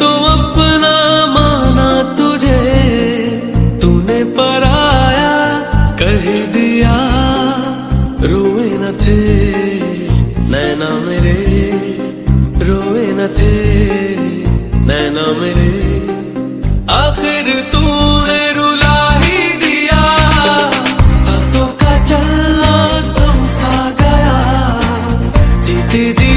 तो अपना माना तुझे। तूने पराया कर ही दिया, रोए न थे। नैना मेरे, रोए न थे। नैना मेरे, आखिर तूने रुला ही दिया। सासों का चलना तुम सा गया, जीते जी